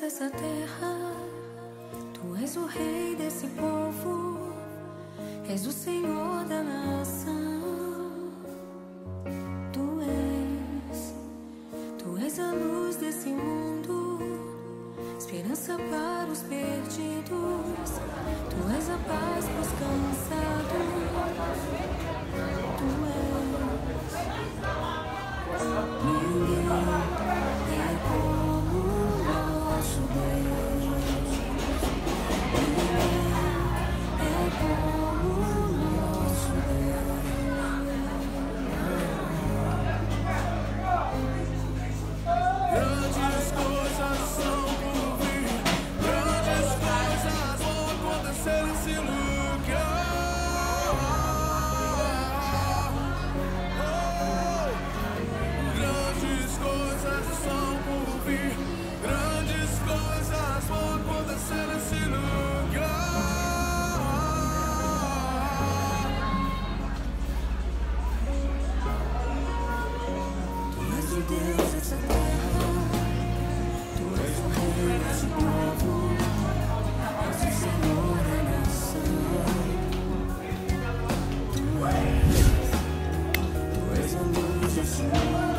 dessa terra. Tu és o rei desse povo, és o Senhor da nação. Tu és, tu és a luz desse mundo, esperança para os perdidos. Nesse lugar. Oh, grandes coisas são por vir, grandes coisas vão acontecer nesse lugar. Tu és o Deus a